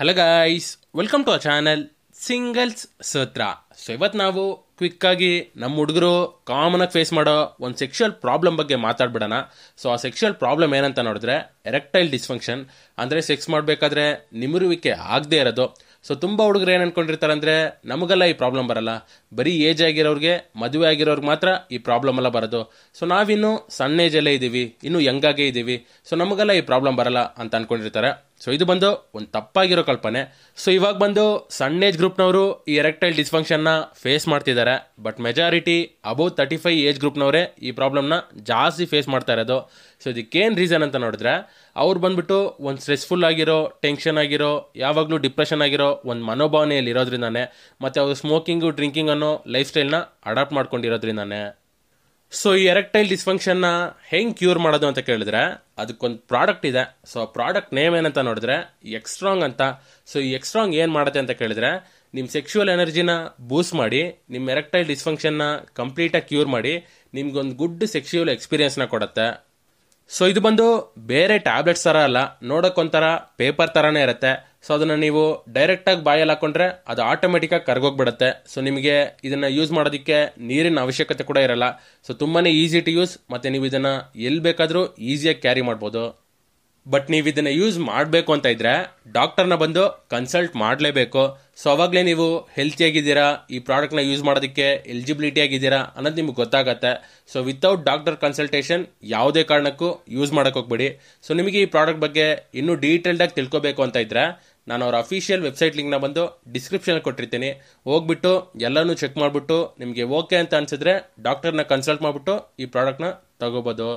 Hello guys welcome to a channel singles ಸತ್ರ so ಇವತ್ತು ನಾವು ಕ್ವಿಕ್ಕಾಗಿ ನಮ್ಮ ಹುಡುಗರು ಕಾಮನಾಗಿ ಫೇಸ್ ಮಾಡೋ ಒಂದು ಸೆಕ್ಷುವಲ್ ಪ್ರಾಬ್ಲಮ್ ಬಗ್ಗೆ ಮಾತಾಡ್ಬಿಡೋಣ. ಸೊ ಆ ಸೆಕ್ಷುವಲ್ ಪ್ರಾಬ್ಲಮ್ ಏನಂತ ನೋಡಿದ್ರೆ ಎರೆಕ್ಟೈಲ್ ಡಿಸ್ಫಂಕ್ಷನ್ ಅಂದರೆ ಸೆಕ್ಸ್ ಮಾಡಬೇಕಾದ್ರೆ ನಿಮರುವಿಕೆ ಆಗದೆ ಇರೋದು. ಸೊ ತುಂಬ ಹುಡುಗರು ಏನು ಅಂದ್ಕೊಂಡಿರ್ತಾರೆ ಅಂದರೆ, ನಮಗೆಲ್ಲ ಈ ಪ್ರಾಬ್ಲಮ್ ಬರಲ್ಲ. ಬರೀ ಏಜ್ ಆಗಿರೋರಿಗೆ, ಮದುವೆ ಆಗಿರೋರಿಗೆ ಮಾತ್ರ ಈ ಪ್ರಾಬ್ಲಮ್ ಎಲ್ಲ ಬರೋದು. ಸೊ ನಾವಿನ್ನು ಸಣ್ಣ ಏಜಲ್ಲೇ ಇದ್ದೀವಿ ಇನ್ನೂ ಯಂಗಾಗೇ ಇದ್ದೀವಿ ಸೊ ನಮಗೆಲ್ಲ ಈ ಪ್ರಾಬ್ಲಮ್ ಬರಲ್ಲ ಅಂತ ಅನ್ಕೊಂಡಿರ್ತಾರೆ. ಸೊ ಇದು ಬಂದು ಒಂದು ತಪ್ಪಾಗಿರೋ ಕಲ್ಪನೆ. ಸೊ ಇವಾಗ ಬಂದು ಸಣ್ಣ ಏಜ್ ಗ್ರೂಪ್ನವರು ಈ ಎರೆಕ್ಟೈಲ್ ಡಿಸ್ಫಂಕ್ಷನ್ನ ಫೇಸ್ ಮಾಡ್ತಿದ್ದಾರೆ but majority above thirty five age ಗ್ರೂಪ್ನವರೇ ಈ ಪ್ರಾಬ್ಲಮ್ನ ಜಾಸ್ತಿ ಫೇಸ್ ಮಾಡ್ತಾ ಇರೋದು. ಸೊ ಇದಕ್ಕೇನು ರೀಸನ್ ಅಂತ ನೋಡಿದ್ರೆ, ಅವ್ರು ಬಂದ್ಬಿಟ್ಟು ಒಂದು ಸ್ಟ್ರೆಸ್ಫುಲ್ ಆಗಿರೋ ಟೆನ್ಷನ್ ಆಗಿರೋ, ಯಾವಾಗಲೂ ಡಿಪ್ರೆಷನ್ ಆಗಿರೋ ಒಂದು ಮನೋಭಾವನೆಯಲ್ಲಿ ಇರೋದ್ರಿಂದಾನೆ ಮತ್ತು ಅವರು ಸ್ಮೋಕಿಂಗು ಡ್ರಿಂಕಿಂಗ್ ಅನ್ನೋ ಲೈಫ್ ಸ್ಟೈಲ್ನ ಅಡಾಪ್ಟ್ ಮಾಡ್ಕೊಂಡಿರೋದ್ರಿಂದಾನೆ. ಸೊ ಈ ಎರೆಕ್ಟೈಲ್ ಡಿಸ್ಫಂಕ್ಷನ್ನ ಹೆಂಗೆ ಕ್ಯೂರ್ ಮಾಡೋದು ಅಂತ ಕೇಳಿದ್ರೆ, ಅದಕ್ಕೊಂದು ಪ್ರಾಡಕ್ಟ್ ಇದೆ. ಸೊ ಪ್ರಾಡಕ್ಟ್ ನೇಮ್ ಏನಂತ ನೋಡಿದ್ರೆ ಎಕ್ಸ್ಟ್ರಾಂಗ್ ಅಂತ. ಸೊ ಈ ಎಕ್ಸ್ಟ್ರಾಂಗ್ ಏನು ಮಾಡುತ್ತೆ ಅಂತ ಕೇಳಿದ್ರೆ ನಿಮ್ಮ ಸೆಕ್ಷುವಲ್ ಎನರ್ಜಿನ ಬೂಸ್ಟ್ ಮಾಡಿ ನಿಮ್ಮ ಎರೆಕ್ಟೈಲ್ ಡಿಸ್ಫಂಕ್ಷನ್ನ ಕಂಪ್ಲೀಟಾಗಿ ಕ್ಯೂರ್ ಮಾಡಿ, ನಿಮ್ಗೊಂದು ಗುಡ್ ಸೆಕ್ಷುವಲ್ ಎಕ್ಸ್ಪೀರಿಯನ್ಸ್ನ ಕೊಡುತ್ತೆ. ಸೊ ಇದು ಬಂದು ಬೇರೆ ಟ್ಯಾಬ್ಲೆಟ್ಸ್ ಥರ ಅಲ್ಲ, ನೋಡೋಕ್ಕೊಂಥರ ಪೇಪರ್ ಥರನೇ ಇರುತ್ತೆ. ಸೊ ಅದನ್ನು ನೀವು ಡೈರೆಕ್ಟಾಗಿ ಬಾಯಲ್ಲಿ ಹಾಕೊಂಡ್ರೆ ಅದು ಆಟೋಮೆಟಿಕ್ಕಾಗಿ ಕರ್ಗೋಗ್ಬಿಡುತ್ತೆ. ಸೊ ನಿಮಗೆ ಇದನ್ನು ಯೂಸ್ ಮಾಡೋದಕ್ಕೆ ನೀರಿನ ಅವಶ್ಯಕತೆ ಕೂಡ ಇರಲ್ಲ. ಸೊ ತುಂಬಾ ಈಸಿ ಟು ಯೂಸ್ ಮತ್ತು ನೀವು ಇದನ್ನು ಎಲ್ಲಿ ಬೇಕಾದರೂ ಈಸಿಯಾಗಿ ಕ್ಯಾರಿ ಮಾಡ್ಬೋದು. ಬಟ್ ನೀವು ಇದನ್ನ ಯೂಸ್ ಮಾಡಬೇಕು ಅಂತ ಇದ್ದರೆ ಡಾಕ್ಟರ್ನ ಬಂದು ಕನ್ಸಲ್ಟ್ ಮಾಡಲೇಬೇಕು. ಸೊ ಅವಾಗಲೇ ನೀವು ಹೆಲ್ತಿಯಾಗಿದ್ದೀರಾ ಈ ಪ್ರಾಡಕ್ಟ್ನ ಯೂಸ್ ಮಾಡೋದಕ್ಕೆ ಎಲಿಜಿಬಿಲಿಟಿ ಆಗಿದ್ದೀರಾ ಅನ್ನೋದು ನಿಮ್ಗೆ ಗೊತ್ತಾಗತ್ತೆ. ಸೊ ವಿತೌಟ್ ಡಾಕ್ಟರ್ ಕನ್ಸಲ್ಟೇಷನ್ ಯಾವುದೇ ಕಾರಣಕ್ಕೂ ಯೂಸ್ ಹೋಗ್ಬೇಡಿ. ಸೊ ನಿಮಗೆ ಈ ಪ್ರಾಡಕ್ಟ್ ಬಗ್ಗೆ ಇನ್ನೂ ಡೀಟೇಲ್ಡಾಗಿ ತಿಳ್ಕೊಬೇಕು ಅಂತ ಇದ್ರೆ ನಾನು ಅವ್ರ ಅಫಿಷಿಯಲ್ ವೆಬ್ಸೈಟ್ ಲಿಂಕ್ನ ಬಂದು ಡಿಸ್ಕ್ರಿಪ್ಷನ್ ಕೊಟ್ಟಿರ್ತೀನಿ. ಹೋಗ್ಬಿಟ್ಟು ಎಲ್ಲನೂ ಚೆಕ್ ಮಾಡಿಬಿಟ್ಟು ನಿಮಗೆ ಓಕೆ ಅಂತ ಅನ್ಸಿದ್ರೆ ಡಾಕ್ಟರ್ನ ಕನ್ಸಲ್ಟ್ ಮಾಡಿಬಿಟ್ಟು ಈ ಪ್ರಾಡಕ್ಟ್ನ ತಗೋಬೋದು.